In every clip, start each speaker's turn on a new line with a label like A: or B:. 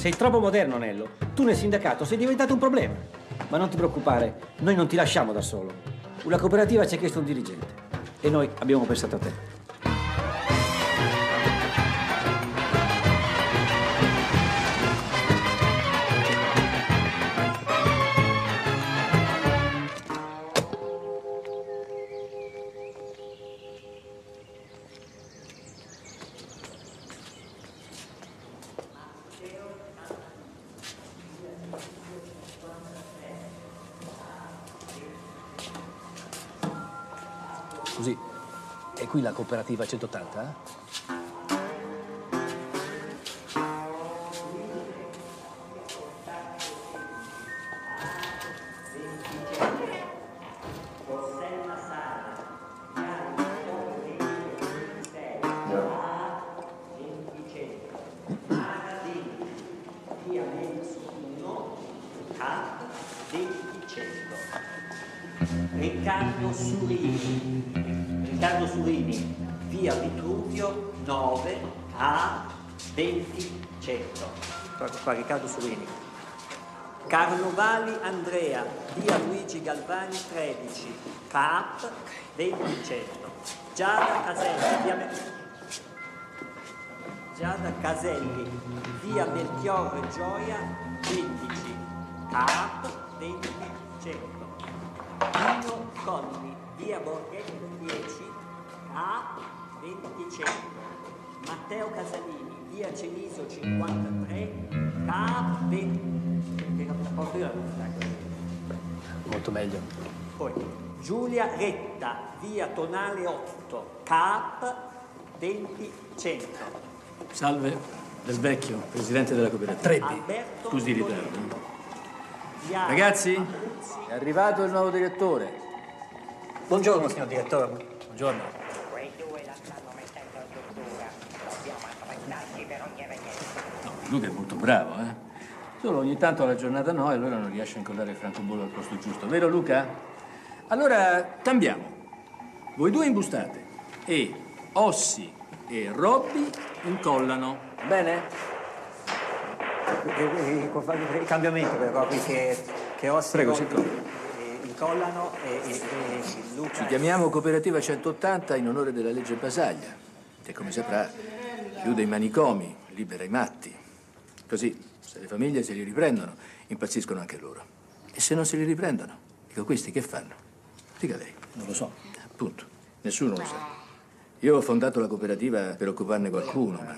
A: Sei troppo moderno, Nello. Tu nel sindacato sei diventato un problema. Ma non ti preoccupare, noi non ti lasciamo da solo. Una cooperativa ci ha chiesto un dirigente. E noi abbiamo pensato a te.
B: È qui la cooperativa 180? eh?
C: Riccardo Surini, Riccardo Surini, via Vitruvio 9 A 20 100. Guarda qua, Riccardo Surini. Carnovali Andrea, via Luigi Galvani 13, CAP 20 100. Giada Caselli, via Giada Caselli, via Melchiorre Gioia 15, CAP 20 100. Pino Colli, via Borghetto 10, A 2000. Matteo Casalini, via Ceniso 53, K 20. Che porto io la lista,
B: Molto meglio.
C: Poi Giulia Retta, via Tonale 8, K 2000.
B: Salve, del vecchio, presidente della cooperativa. Trebbi.
C: Alberto
B: Scusi ritardo. Ragazzi, è arrivato il nuovo direttore.
C: Buongiorno signor direttore.
B: Buongiorno.
D: Quei due la stanno mettendo. Dobbiamo attrezzarci per ogni evenienza.
B: No, Luca è molto bravo, eh? Solo ogni tanto alla giornata no e allora non riesce a incollare il francobollo al posto giusto, vero Luca? Allora cambiamo. Voi due imbustate e Ossi e Robby incollano. Bene?
C: Il cambiamento però qui che, che Ossi
B: Prego,
C: e eh, incollano e, e, e Luca
B: Ci chiamiamo Cooperativa 180 in onore della legge Basaglia, che come saprà chiude i manicomi, libera i matti. Così, se le famiglie se li riprendono, impazziscono anche loro. E se non se li riprendono, dico questi che fanno? Dica lei.
A: Non lo so.
B: Appunto, nessuno lo sa. Io ho fondato la cooperativa per occuparne qualcuno, ma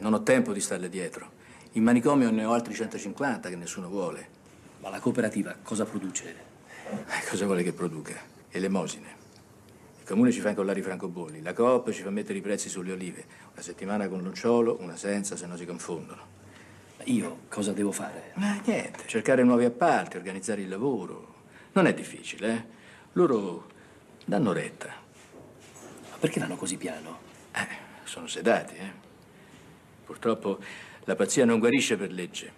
B: non ho tempo di starle dietro. In manicomio ne ho altri 150 che nessuno vuole.
A: Ma la cooperativa cosa produce?
B: Eh, Cosa vuole che produca? Elemosine. Il comune ci fa incollare i francobolli, la Coop ci fa mettere i prezzi sulle olive. Una settimana con l'unciolo, una senza, se no si confondono.
A: Ma io cosa devo fare?
B: Ma niente, cercare nuovi appalti, organizzare il lavoro. Non è difficile, eh? Loro danno retta.
A: Ma perché vanno così piano?
B: Eh, sono sedati, eh? Purtroppo la pazzia non guarisce per legge.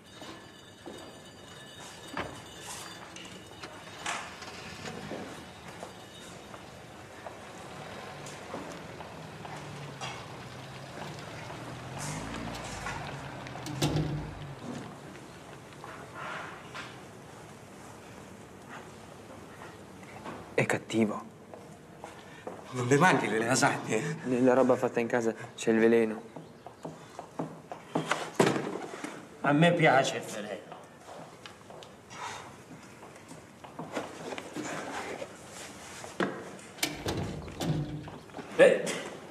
E: È cattivo.
F: Non le mangi le lasagne?
E: Nella roba fatta in casa c'è il veleno.
A: A me piace il veleno.
B: Beh,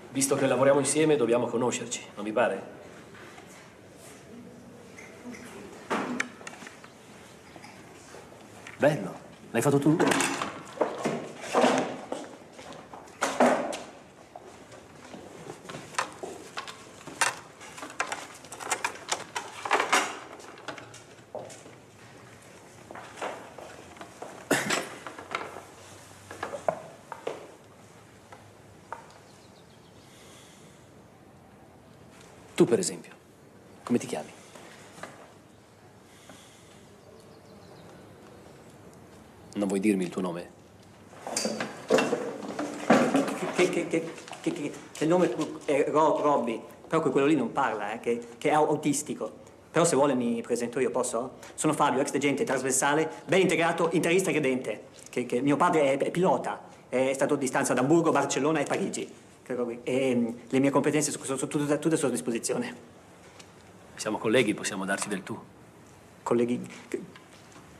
B: visto che lavoriamo insieme, dobbiamo conoscerci, non mi pare? Bello, l'hai fatto tu? Per esempio, come ti chiami? Non vuoi dirmi il tuo nome?
C: che, che, che, che, il nome è Ro- Robby, però quello lì non parla, eh, che, è autistico.
G: Però se vuole mi presento io, posso? Sono Fabio, ex degente trasversale, ben integrato, interista e credente. Mio padre è, è pilota, è stato di stanza ad Hamburgo, Barcellona e Parigi. E mm, le mie competenze sono, sono tutte, tutte a sua disposizione.
H: Siamo colleghi, possiamo darci del tu.
G: Colleghi,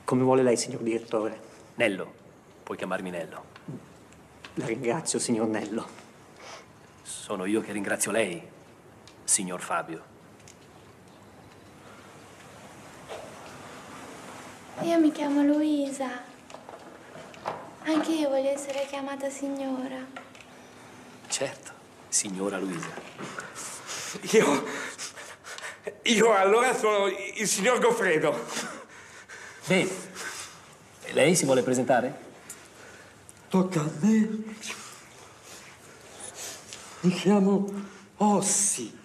G: come vuole lei, signor direttore?
H: Nello, puoi chiamarmi Nello.
G: La ringrazio, signor Nello.
H: Sono io che ringrazio lei, signor Fabio.
I: Io mi chiamo Luisa. Anche io voglio essere chiamata signora.
H: Certo, signora Luisa.
J: Io... Io allora sono il signor Goffredo.
H: Bene. E lei si vuole presentare?
K: Tocca a me. Mi chiamo Ossi.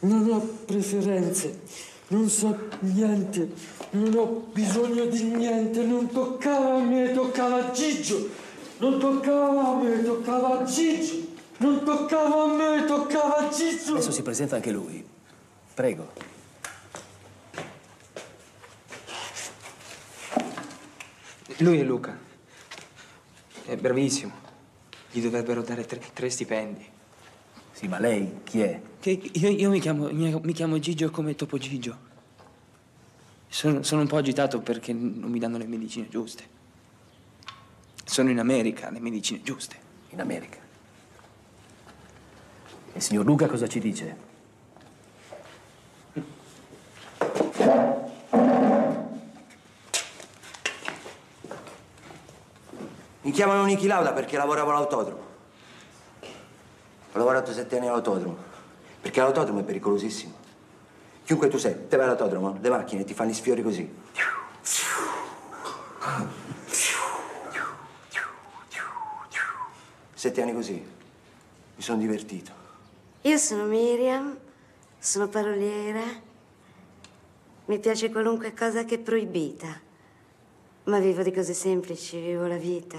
K: Non ho preferenze. Non so niente. Non ho bisogno di niente. Non toccava a me, toccava a Gigio. Non toccava a me, toccava a Gigio. Non toccava a me, toccava a Gigio.
H: Adesso si presenta anche lui. Prego.
E: Lui è Luca. È bravissimo. Gli dovrebbero dare tre, tre stipendi.
H: Sì, ma lei chi è?
E: Che io, io mi, chiamo, mi, mi chiamo Gigio come Topo Gigio. Sono, sono un po' agitato perché non mi danno le medicine giuste. Sono in America, le medicine giuste.
H: In America. Il signor Luca cosa ci dice?
L: Mi chiamano Niki Lauda perché lavoravo all'autodromo. Ho lavorato sette anni all'autodromo. Perché l'autodromo è pericolosissimo. Chiunque tu sei, te vai all'autodromo, le macchine ti fanno gli sfiori così. Sette anni così. Mi sono divertito.
M: Io sono Miriam, sono paroliera. Mi piace qualunque cosa che è proibita. Ma vivo di cose semplici, vivo la vita.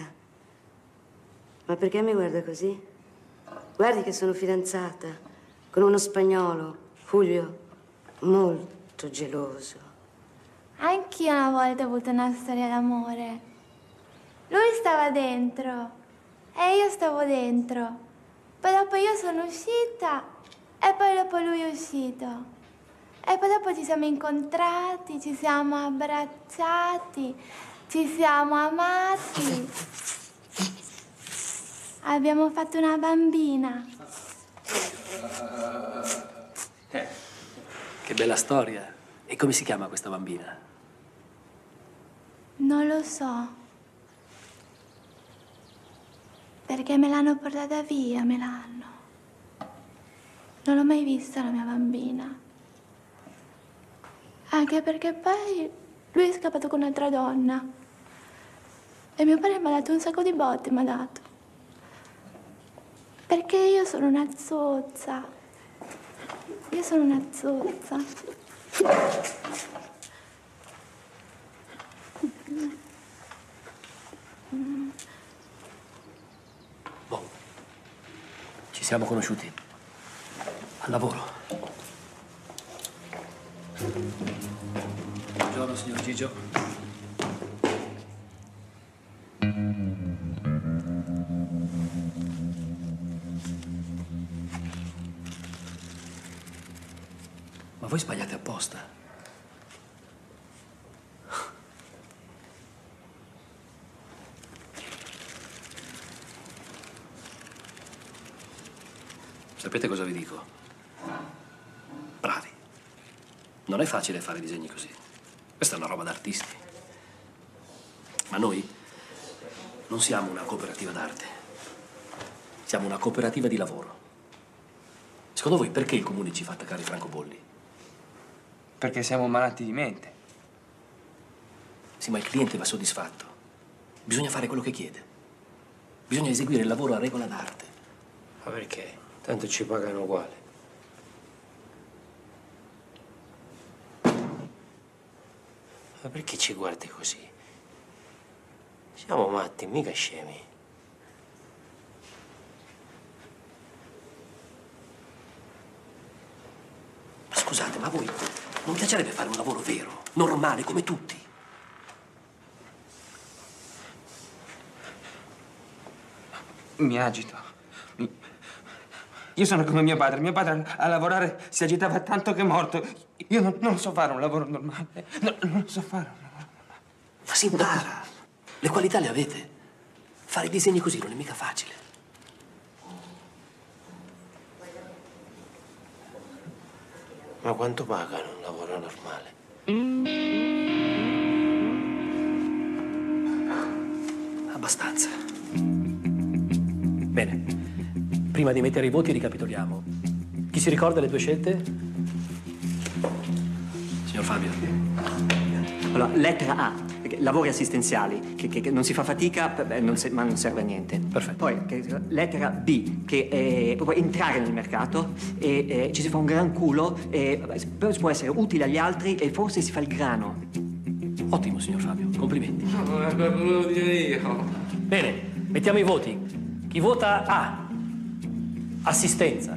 M: Ma perché mi guarda così? Guardi che sono fidanzata con uno spagnolo, Julio, molto geloso.
I: Anch'io una volta ho avuto una storia d'amore. Lui stava dentro e io stavo dentro. Poi dopo io sono uscita e poi dopo lui è uscito. E poi dopo ci siamo incontrati, ci siamo abbracciati, ci siamo amati. Abbiamo fatto una bambina.
H: Eh, che bella storia. E come si chiama questa bambina?
I: Non lo so. Perché me l'hanno portata via, me l'hanno. Non l'ho mai vista la mia bambina. Anche perché poi lui è scappato con un'altra donna. E mio padre mi ha dato un sacco di botte, mi ha dato. Perché io sono una zozza. Io sono una zozza.
H: Ci siamo conosciuti. Al lavoro. Buongiorno, signor Gigio. Ma voi sbagliate apposta. Sapete cosa vi dico? Bravi. Non è facile fare disegni così. Questa è una roba d'artisti. Ma noi non siamo una cooperativa d'arte. Siamo una cooperativa di lavoro. Secondo voi perché il comune ci fa attaccare i francobolli?
E: Perché siamo malati di mente.
H: Sì, ma il cliente va soddisfatto. Bisogna fare quello che chiede. Bisogna eseguire il lavoro a regola d'arte.
N: Ma perché? Tanto ci pagano uguale. Ma perché ci guardi così? Siamo matti, mica scemi.
H: Ma scusate, ma voi Non piacerebbe fare un lavoro vero, normale, come tutti?
E: Mi agito. Mi- Io sono come mio padre. Mio padre a lavorare si agitava tanto che è morto. Io non, non so fare un lavoro normale. No, non so fare un lavoro
H: Ma si impara. Le qualità le avete. Fare disegni così non è mica facile.
N: Ma quanto pagano un lavoro normale?
H: Abbastanza. Bene. Prima di mettere i voti ricapitoliamo. Chi si ricorda le due scelte? Signor Fabio.
G: Allora, lettera A, lavori assistenziali, che, che- che non si fa fatica, beh, non se- ma non serve a niente.
H: Perfetto.
G: Poi, che- lettera B, che è proprio entrare nel mercato e eh, ci si fa un gran culo, e, però si può essere utile agli altri e forse si fa il grano.
H: Ottimo, signor Fabio. Complimenti.
E: No, volevo dire io.
H: Bene, mettiamo i voti. Chi vota A? Assistenza.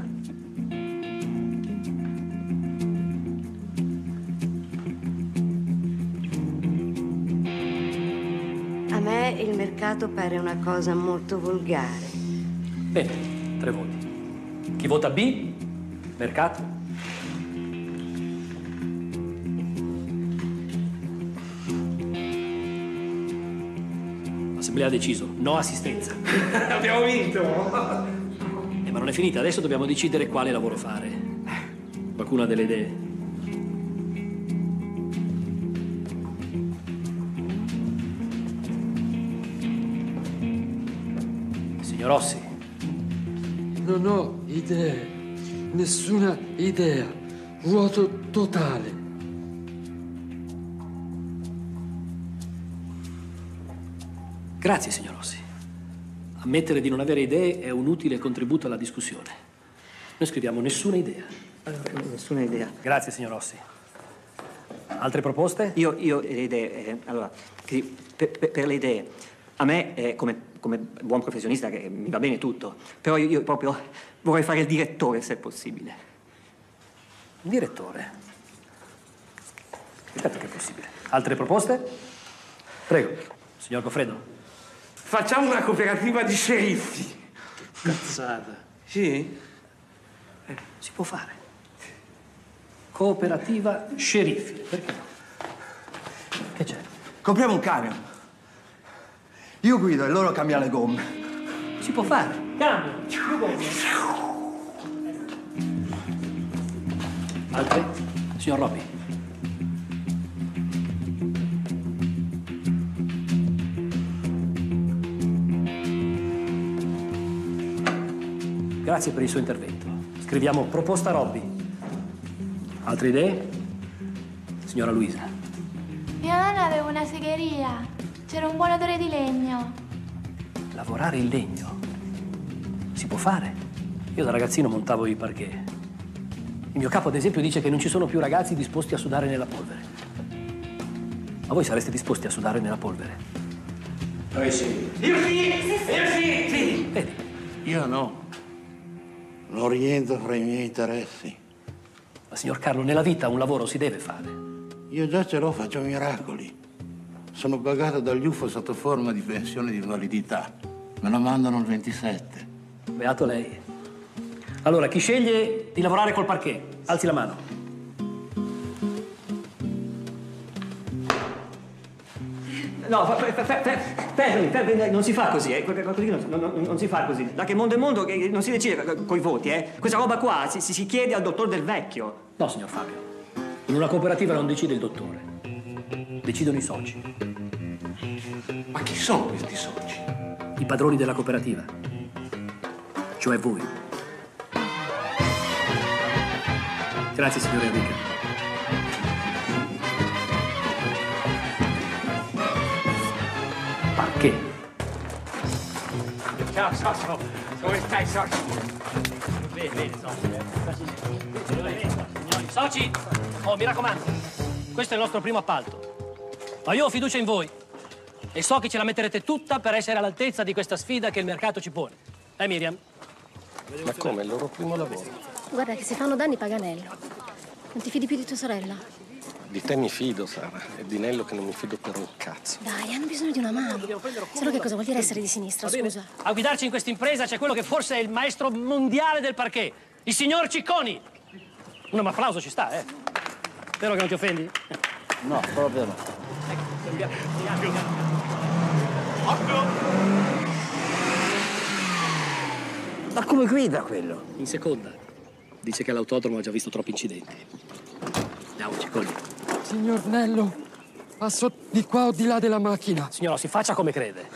M: A me il mercato pare una cosa molto volgare.
H: Bene, tre voti. Chi vota B? Mercato. L'assemblea ha deciso, no assistenza.
E: Abbiamo vinto.
H: Non è finita, adesso dobbiamo decidere quale lavoro fare. Qualcuna ha delle idee? Signor Rossi,
K: Non ho idee, nessuna idea. Vuoto totale.
H: grazie signor Rossi. Ammettere di non avere idee è un utile contributo alla discussione. Noi scriviamo nessuna idea.
G: Nessuna idea.
H: Grazie signor Rossi. Altre proposte?
G: Io, io le idee, eh, allora, per, per- per le idee, a me, eh, come, come buon professionista, che mi va bene tutto, però io, io proprio vorrei fare il direttore, se è possibile.
H: Direttore. Certo che è possibile. Altre proposte? Prego, signor Goffredo.
J: Facciamo una cooperativa di sceriffi.
H: Cazzata.
J: Sì?
H: Si può fare. Cooperativa sceriffi. Perché no? Che c'è?
L: Compriamo un camion. Io guido e loro cambiano le gomme.
H: Si può fare. Cambio. Più gomme. Altre? Signor Robby. Grazie per il suo intervento. Scriviamo proposta Robby. Altre idee? Signora Luisa.
I: Mio nonno aveva una segheria. C'era un buon odore di legno.
H: Lavorare in legno. Si può fare. Io da ragazzino montavo i parquet. Il mio capo, ad esempio, dice che non ci sono più ragazzi disposti a sudare nella polvere. Ma voi sareste disposti a sudare nella polvere?
N: Noi sì.
J: Io sì! Io sì! Sì!
H: Vedi?
O: Io no. Non rientro fra i miei interessi.
H: Ma signor Carlo, nella vita un lavoro si deve fare.
O: Io già ce l'ho, faccio miracoli. Sono pagato dagli UFO sotto forma di pensione di invalidità. Me la mandano il 27.
H: Beato lei. Allora, chi sceglie di lavorare col parquet? Alzi la mano.
G: No, fe- fe- fe- fe- fermi, fermi, non si fa così, eh. non, non- non si fa così. Da che mondo è mondo che non si decide co- coi voti, eh. Questa roba qua si, si- si chiede al dottor del vecchio.
H: No, signor Fabio. In una cooperativa non decide il dottore. Decidono i soci.
J: Ma chi sono questi soci?
H: I padroni della cooperativa. Cioè voi. Grazie, signore Enrica.
J: Ciao, socio. Come stai, socio?
H: Bene, bene, soci. Soci, oh, mi raccomando, questo è il nostro primo appalto. Ma io ho fiducia in voi e so che ce la metterete tutta per essere all'altezza di questa sfida che il mercato ci pone. Eh, Miriam?
N: Ma come? È il loro primo lavoro.
P: Guarda che se fanno danni paganello. Non ti fidi più di tua sorella?
N: Di te mi fido, Sara. È di Nello che non mi fido per un cazzo.
P: Dai, hanno bisogno di una mano. Solo che cosa vuol dire essere di sinistra, scusa?
H: A guidarci in questa impresa c'è quello che forse è il maestro mondiale del parquet, il signor Cicconi. Un applauso ci sta, eh? Vero che non ti offendi?
A: No, proprio no.
H: Ma come guida quello? In seconda. Dice che all'autodromo ha già visto troppi incidenti. Andiamo, Cicconi.
K: Signor Nello, passo di qua o di là della macchina.
H: Signora, si faccia come crede.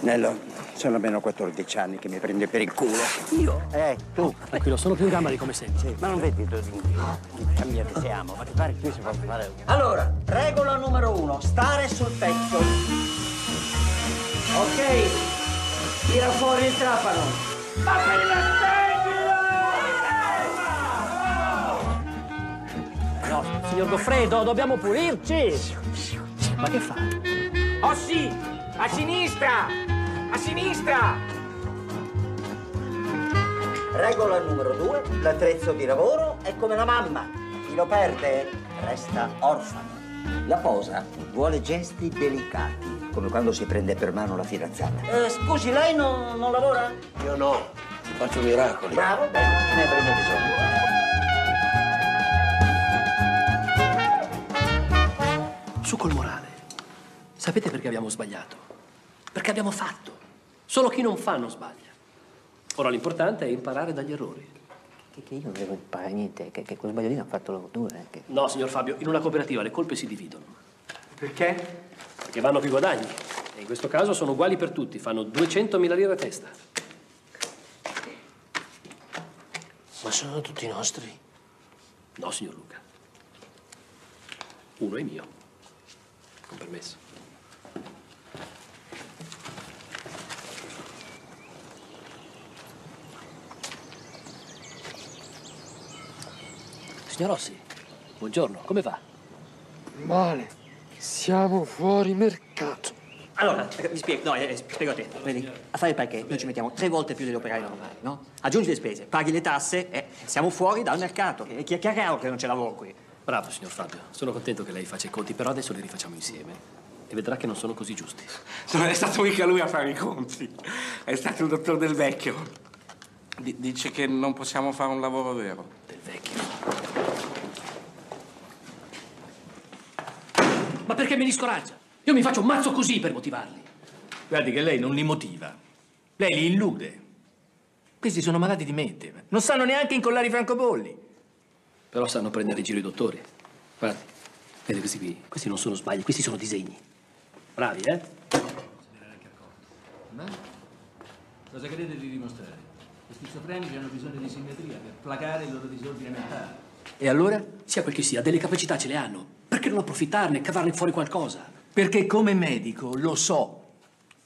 Q: Nello, sono almeno 14 anni che mi prende per il culo.
H: Io?
Q: Eh, tu.
H: Tranquillo, sono più in gamba di come senti.
Q: Ma non vedi tu di cambia che siamo? Ma ti pare che qui si possa fare...
A: Allora, regola numero uno, stare sul pezzo. Ok, tira fuori il trapano.
H: No, signor Goffredo, dobbiamo pulirci. Ma che fa?
J: Oh sì! A sinistra! A sinistra!
Q: Regola numero due, l'attrezzo di lavoro è come la mamma. Chi lo perde resta orfano. La posa vuole gesti delicati, come quando si prende per mano la fidanzata.
A: Eh, scusi, lei non, non lavora?
N: Io no, faccio miracoli.
Q: Bravo, bene, ne avremo bisogno.
H: Su col morale. Sapete perché abbiamo sbagliato? Perché abbiamo fatto. Solo chi non fa non sbaglia. Ora l'importante è imparare dagli errori.
G: Che, che io non devo imparare niente, che, che quello sbaglio lì l'hanno fatto loro due. eh, che-
H: No, signor Fabio, in una cooperativa le colpe si dividono.
G: Perché?
H: Perché vanno più guadagni. E in questo caso sono uguali per tutti, fanno 200.000 lire a testa.
N: Ma sono tutti nostri.
H: No, signor Luca. Uno è mio. Con permesso. Signor Rossi, buongiorno, come va?
K: Male. Siamo fuori mercato.
G: Allora, eh, mi spiego, no, eh, eh, spiego a te. Vedi, a fare il perché noi ci mettiamo tre volte più degli operai normali, no? Aggiungi le spese, paghi le tasse e siamo fuori dal mercato. È chiaro che non c'è lavoro qui.
H: Bravo, signor Fabio. Sono contento che lei faccia i conti, però adesso li rifacciamo insieme. E vedrà che non sono così giusti.
J: Non è stato mica lui a fare i conti. È stato il dottor Del Vecchio. Di- dice che non possiamo fare un lavoro vero.
H: Del Vecchio. Ma perché me li scoraggia? Io mi faccio un mazzo così per motivarli.
B: Guardi che lei non li motiva. Lei li illude. Questi sono malati di mente. Non sanno neanche incollare i francobolli.
H: Però sanno prendere in giro i dottori. Guardi, vede questi qui. Questi non sono sbagli, questi sono disegni. Bravi, eh?
B: Ma? Cosa credete di dimostrare? Gli schizofrenici hanno bisogno di simmetria per placare il loro disordine mentale.
H: E allora? Sia quel che sia, delle capacità ce le hanno. Perché non approfittarne e cavarne fuori qualcosa?
B: Perché come medico lo so.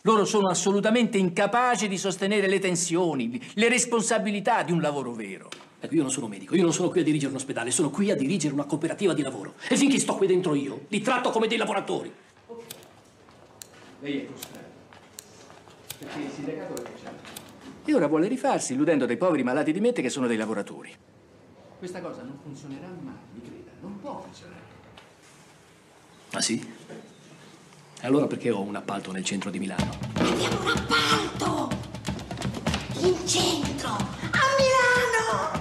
B: Loro sono assolutamente incapaci di sostenere le tensioni, le responsabilità di un lavoro vero.
H: Ecco, io non sono medico, io non sono qui a dirigere un ospedale, sono qui a dirigere una cooperativa di lavoro. E finché sto qui dentro io, li tratto come dei lavoratori.
B: Lei è frustrato. Perché il sindacato è c'è. E ora vuole rifarsi illudendo dei poveri malati di mente che sono dei lavoratori. Questa cosa non funzionerà mai, mi creda. Non può funzionare.
H: Ah sì? E allora perché ho un appalto nel centro di Milano?
P: Abbiamo un appalto! In centro! A Milano!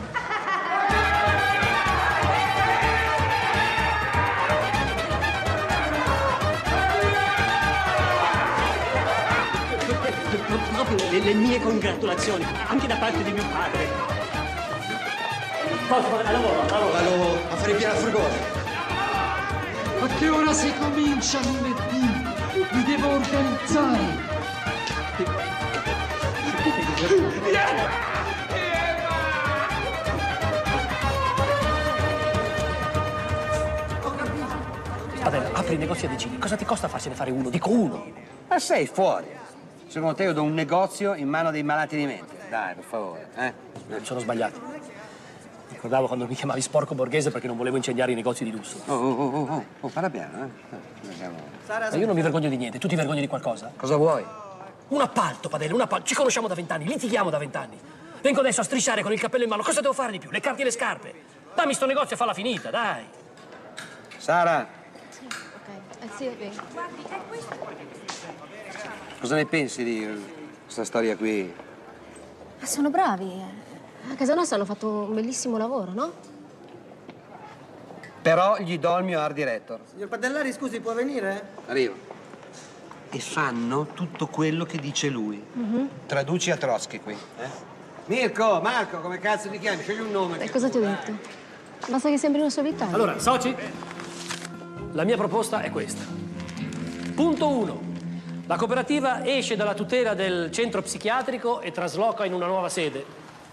G: Le, le mie congratulazioni, anche da parte di mio padre. Posso fare lavoro, lavoro.
L: Vado a fare piano al frugore.
K: A che ora si comincia lunedì? Mi devo organizzare.
H: Padella, apri il negozio a decine. Cosa ti costa farsene fare uno? Dico uno.
Q: Ma sei fuori. Secondo te io do un negozio in mano dei malati di mente? Dai, per favore, eh?
H: Mi sono sbagliato. Ricordavo quando mi chiamavi sporco borghese perché non volevo incendiare i negozi di lusso.
Q: Oh, oh, oh, oh, oh, parla piano, eh? Siamo-
H: Ma io non mi vergogno di niente. Tu ti vergogni di qualcosa?
Q: Cosa vuoi?
H: Un appalto, Padella, un appalto. Ci conosciamo da vent'anni, litighiamo da vent'anni. Vengo adesso a strisciare con il cappello in mano. Cosa devo fare di più? Le carti e le scarpe. Dammi sto negozio e falla finita, dai.
F: Sara,
P: Ok, eh, sì, ok.
F: Cosa ne pensi di questa storia qui?
P: Ma sono bravi. eh. A casa nostra hanno fatto un bellissimo lavoro, no?
F: Però gli do il mio art director.
R: Signor Padellari, scusi, può venire?
F: Arrivo. E fanno tutto quello che dice lui. Traduci a Trotsky qui. Eh? Mirko, Marco, come cazzo ti chiami? Scegli un nome.
P: E cosa ti ho detto? Basta che sembri una sua vittoria.
H: Allora, soci, la mia proposta è questa. Punto 1. La cooperativa esce dalla tutela del centro psichiatrico e trasloca in una nuova sede.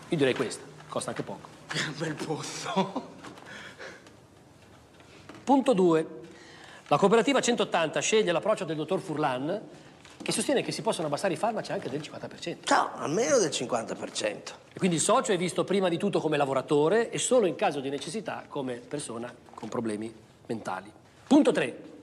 H: Io direi questa, costa anche poco.
J: Che bel posto.
H: Punto 2. La cooperativa 180 sceglie l'approccio del dottor Furlan che sostiene che si possono abbassare i farmaci anche del 50%.
N: No, almeno del 50%.
H: E quindi il socio è visto prima di tutto come lavoratore e solo in caso di necessità come persona con problemi mentali. Punto 3.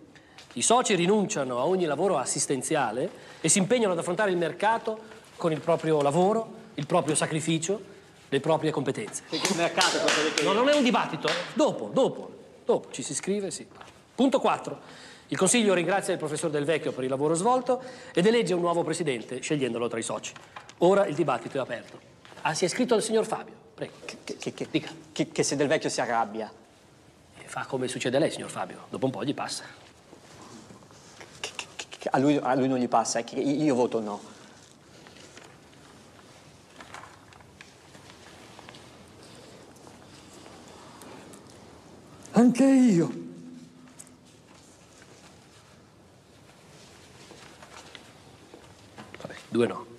H: I soci rinunciano a ogni lavoro assistenziale e si impegnano ad affrontare il mercato con il proprio lavoro, il proprio sacrificio, le proprie competenze.
G: Il mercato, cosa detto
H: No, non è un dibattito. Dopo, dopo, dopo. Ci si scrive, sì. Punto 4. Il Consiglio ringrazia il professor Del Vecchio per il lavoro svolto ed elegge un nuovo presidente, scegliendolo tra i soci. Ora il dibattito è aperto. Ah, si è iscritto il signor Fabio. Prego.
G: Che, che, che, che, che se Del Vecchio si arrabbia.
H: E fa come succede a lei, signor Fabio. Dopo un po' gli passa.
G: Che A lui, a lui non gli passa, io voto no.
K: Anche io.
H: Vabbè, due no.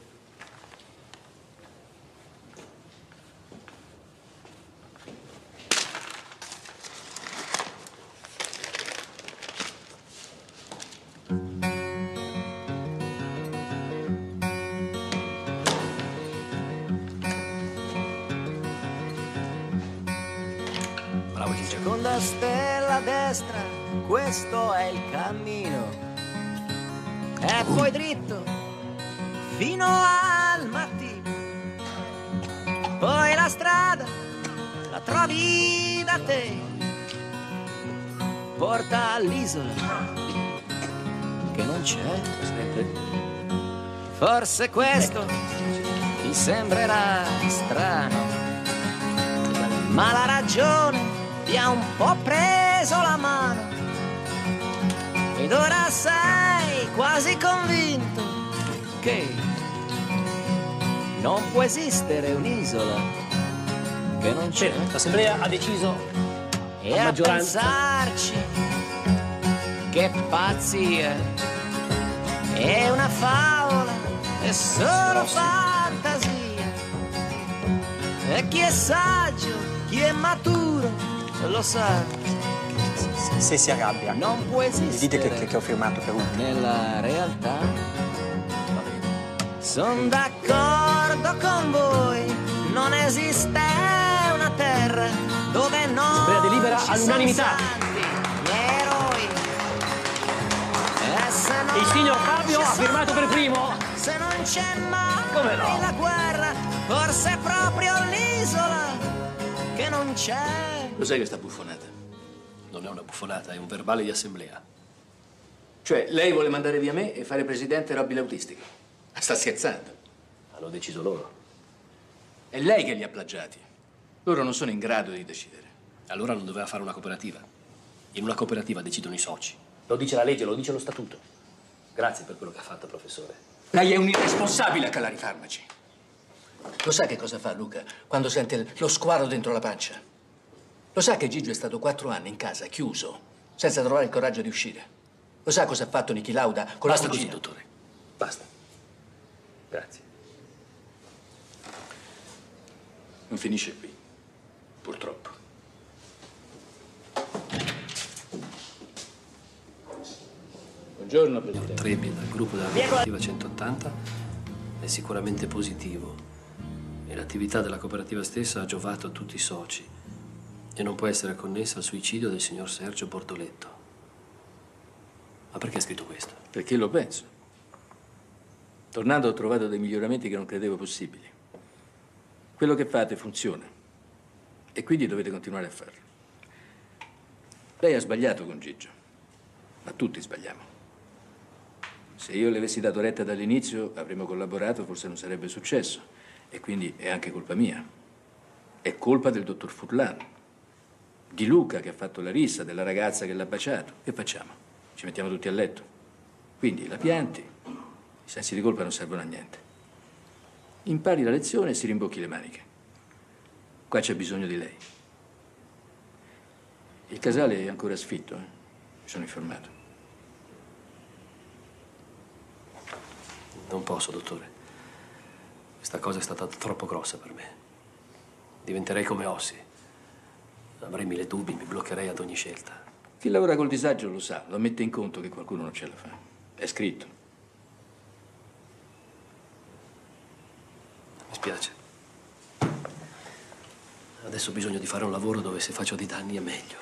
H: Bravo Gigi.
S: Seconda stella a destra, questo è il cammino. E poi dritto fino al mattino. Poi la strada la trovi da te. Porta all'isola che non c'è. Forse questo ti sembrerà strano, ma la ragione ti ha un po' preso la mano ed ora sei quasi convinto che non può esistere un'isola che non c'è.
H: L'Assemblea ha deciso
S: E
H: a
S: a pensarci che pazzia è una favola, è solo fantasia. E chi è saggio, chi è maturo, lo sa.
G: Se si arrabbia.
S: Non può
G: Gli
S: esistere.
G: dite che, che- che ho firmato per un...
S: Nella realtà. Sono d'accordo con voi, non esiste una terra dove non
H: L'Assemblea delibera all'unanimità.
S: eroi. E se non
H: Il signor Fabio ha firmato per primo.
S: Se non c'è mai
H: Come no?
S: la guerra, forse è proprio l'isola che non c'è.
B: Lo sai che sta buffonata? Non è una buffonata, è un verbale di assemblea. Cioè, lei vuole mandare via me e fare presidente Robby l'autistico. Ma sta scherzando.
H: Hanno deciso loro.
B: È lei che li ha plagiati. Loro non sono in grado di decidere.
H: Allora non doveva fare una cooperativa. In una cooperativa decidono i soci. Lo dice la legge, lo dice lo statuto. Grazie per quello che ha fatto, professore.
B: Lei è un irresponsabile a calare i farmaci. Lo sa che cosa fa Luca quando sente lo squalo dentro la pancia? Lo sa che Gigio è stato quattro anni in casa, chiuso, senza trovare il coraggio di uscire? Lo sa cosa ha fatto Niki Lauda con
H: Basta
B: la
H: così,
B: cugina?
H: dottore. Basta. Grazie.
B: Non finisce qui, purtroppo. Buongiorno, Presidente.
H: Trebi dal gruppo della cooperativa 180 è sicuramente positivo e l'attività della cooperativa stessa ha giovato a tutti i soci e non può essere connessa al suicidio del signor Sergio Bortoletto. Ma perché ha scritto questo?
B: Perché lo penso. Tornando ho trovato dei miglioramenti che non credevo possibili. Quello che fate funziona e quindi dovete continuare a farlo. Lei ha sbagliato con Gigio, ma tutti sbagliamo. Se io le avessi dato retta dall'inizio, avremmo collaborato, forse non sarebbe successo. E quindi è anche colpa mia. È colpa del dottor Furlan, di Luca che ha fatto la rissa, della ragazza che l'ha baciato. Che facciamo? Ci mettiamo tutti a letto. Quindi la pianti, i sensi di colpa non servono a niente. Impari la lezione e si rimbocchi le maniche. Qua c'è bisogno di lei. Il casale è ancora sfitto, eh? mi sono informato.
H: Non posso, dottore. Questa cosa è stata troppo grossa per me. Diventerei come Ossi. Avrei mille dubbi, mi bloccherei ad ogni scelta.
B: Chi lavora col disagio lo sa, lo mette in conto che qualcuno non ce la fa. È scritto.
H: Mi spiace. Adesso ho bisogno di fare un lavoro dove se faccio dei danni è meglio.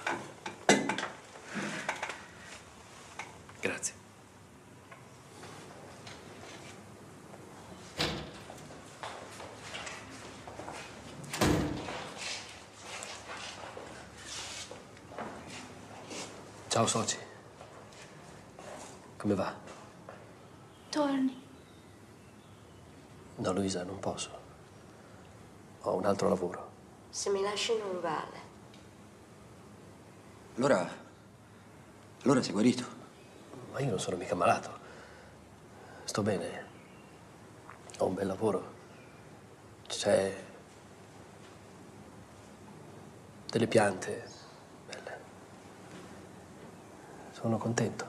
H: Grazie. Ciao soci. Come va?
I: Torni.
H: No, Luisa, non posso. Ho un altro lavoro.
M: Se mi lasci non vale.
L: Allora. Allora sei guarito?
H: Ma io non sono mica malato. Sto bene. Ho un bel lavoro. C'è delle piante Sono contento.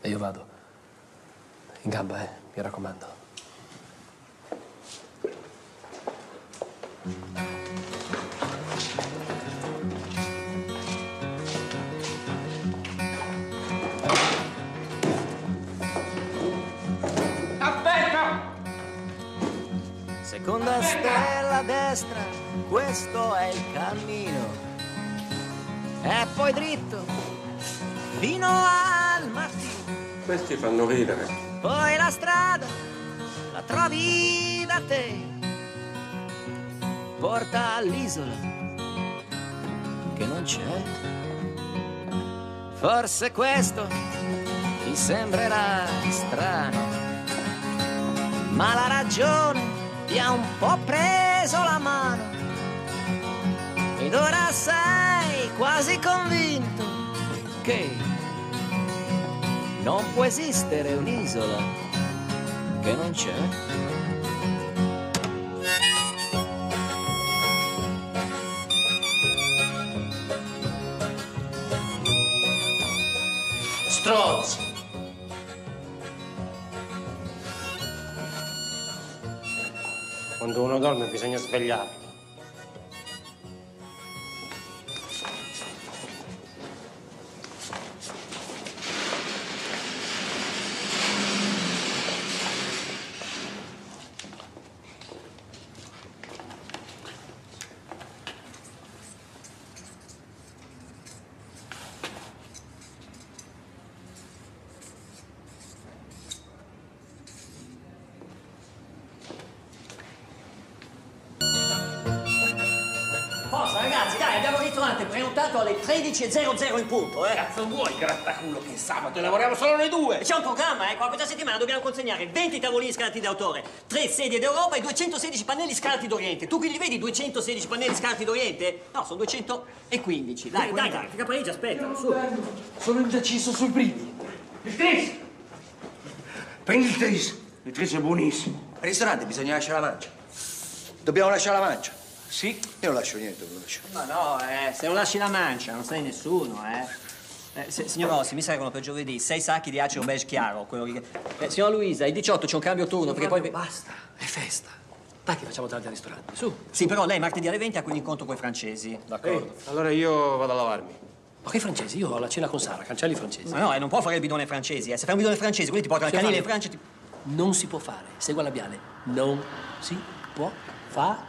H: E io vado. In gamba, eh, mi raccomando.
S: Aspetta! Seconda stella a destra, questo è il cammino. Poi dritto, fino al mattino.
J: Questi fanno ridere.
S: Poi la strada la trovi da te. Porta all'isola che non c'è. Forse questo ti sembrerà strano, ma la ragione ti ha un po' preso la mano. Ed ora sei quasi convinto che non può esistere un'isola che non c'è.
F: Strozzi!
N: Quando uno dorme bisogna svegliarlo.
G: Prenotato alle 13.00 in punto, eh.
J: Cazzo vuoi, grattaculo, che è sabato e lavoriamo solo noi due?
G: C'è un programma, eh, qua questa settimana dobbiamo consegnare 20 tavolini scalati d'autore, 3 sedie d'Europa e 216 pannelli scalati d'Oriente. Tu qui li vedi 216 pannelli scalati d'Oriente? No, sono 215. Dai, dai, dai, figa Parigi, aspetta, su.
E: Sono indeciso sui primi.
J: Il tris! Prendi il tris. Il tris è buonissimo.
L: Al ristorante bisogna lasciare la mancia. Dobbiamo lasciare la mancia.
J: Sì.
L: Io non lascio niente, non lascio.
G: Ma no, eh, se non lasci la mancia non sei nessuno, eh. Eh, se- signor Rossi, mi servono per giovedì sei sacchi di acero beige chiaro. Quello che... eh, signora Luisa, il 18 c'è un cambio turno perché poi...
H: Basta, è festa. Dai che facciamo tardi al ristorante, su.
G: Sì, però lei martedì alle 20 ha quell'incontro con i francesi.
H: D'accordo.
N: Allora io vado a lavarmi.
H: Ma che francesi? Io ho la cena con Sara, cancelli i francesi.
G: Ma no, e non può fare il bidone francesi, eh. Se fai un bidone francese, quelli ti portano
H: Stefano.
G: canile in Francia e ti...
H: Non si può fare. Segua il labiale. Non si può fare.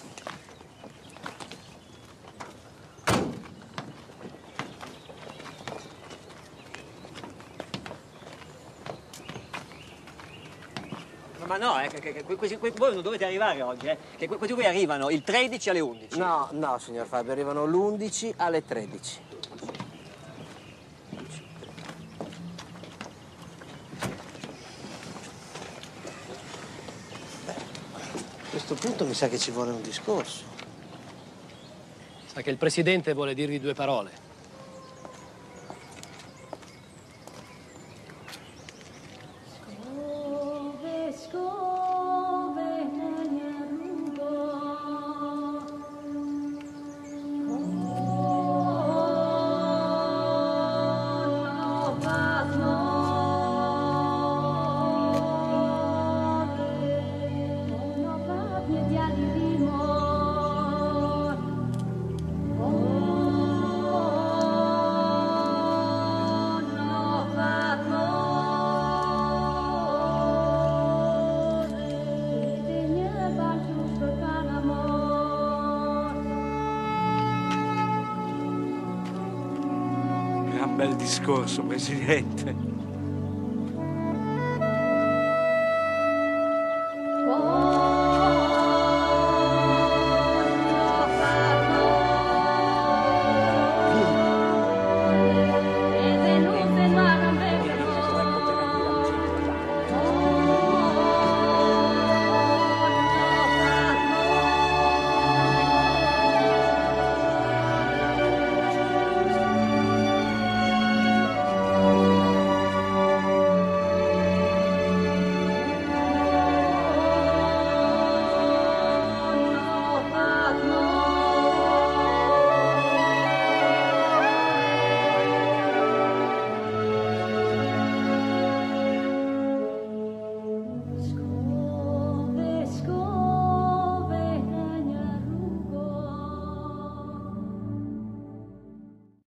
G: ma no, eh, che, che- questi- que- voi non dovete arrivare oggi, eh, che que- questi qui arrivano il 13 alle 11.
N: No, no, signor Fabio, arrivano l'11 alle 13. A questo punto mi sa che ci vuole un discorso.
H: Sa che il presidente vuole dirvi due parole.
J: Gran bel discorso, Presidente.